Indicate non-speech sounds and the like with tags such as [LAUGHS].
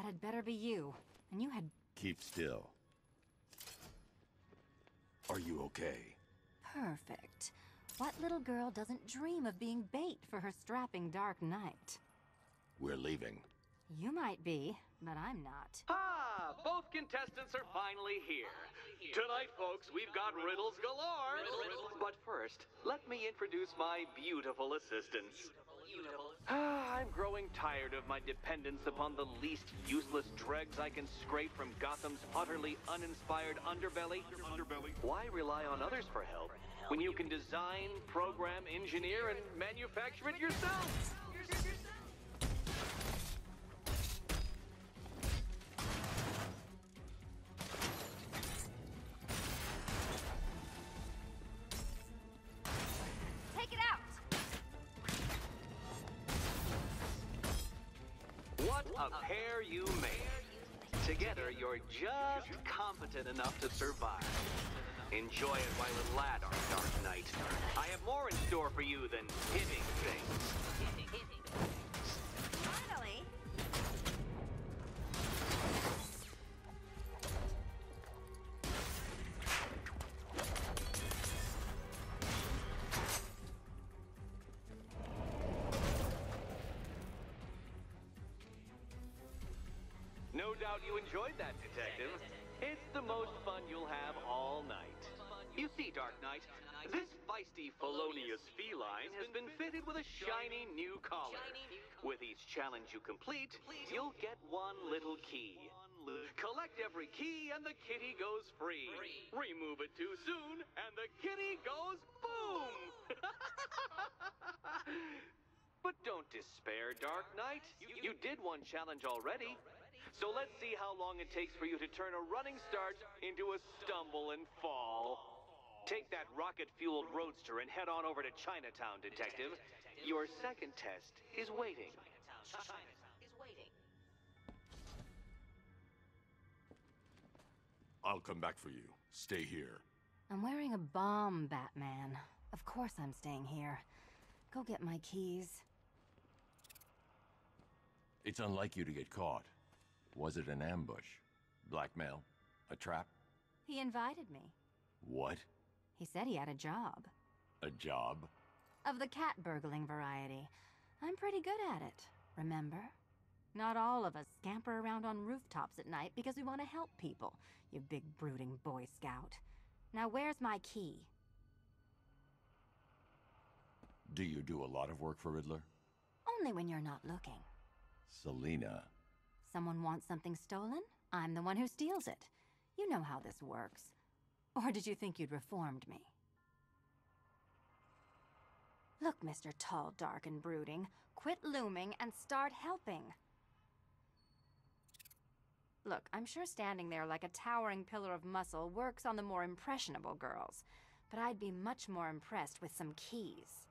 had better be you. And you had Keep still. Are you okay? perfect. What little girl doesn't dream of being bait for her strapping Dark Knight? We're leaving. You might be, but I'm not. Ah, both contestants are finally here. Tonight, folks, we've got riddles galore. But first, let me introduce my beautiful assistants. Ah, I'm growing tired of my dependence upon the least useless dregs I can scrape from Gotham's utterly uninspired underbelly. Underbelly. Why rely on others for help when you can design, program, engineer, and manufacture it yourself? A pair you make. Together, you're just competent enough to survive. Enjoy it while it lasts, Dark Knight. I have more in store for you than hitting things. No doubt you enjoyed that, Detective. It's the most fun you'll have all night. You see, Dark Knight, this feisty felonious feline has been fitted with a shiny new collar. With each challenge you complete, you'll get one little key. Collect every key and the kitty goes free. Remove it too soon and the kitty goes boom! [LAUGHS] But don't despair, Dark Knight. You, did one challenge already. So let's see how long it takes for you to turn a running start into a stumble and fall. Take that rocket-fueled roadster and head on over to Chinatown, Detective. Your second test is waiting. I'll come back for you. Stay here. I'm wearing a bomb, Batman. Of course I'm staying here. Go get my keys. It's unlike you to get caught. Was it an ambush? Blackmail? A trap? He invited me. What? He said he had a job. A job? Of the cat burgling variety. I'm pretty good at it, remember? Not all of us scamper around on rooftops at night because we want to help people, you big brooding Boy Scout. Now where's my key? Do you do a lot of work for Riddler? Only when you're not looking. Selina. Someone wants something stolen? I'm the one who steals it. You know how this works. Or did you think you'd reformed me? Look, Mr. Tall, Dark, and Brooding, quit looming and start helping. Look, I'm sure standing there like a towering pillar of muscle works on the more impressionable girls, but I'd be much more impressed with some keys.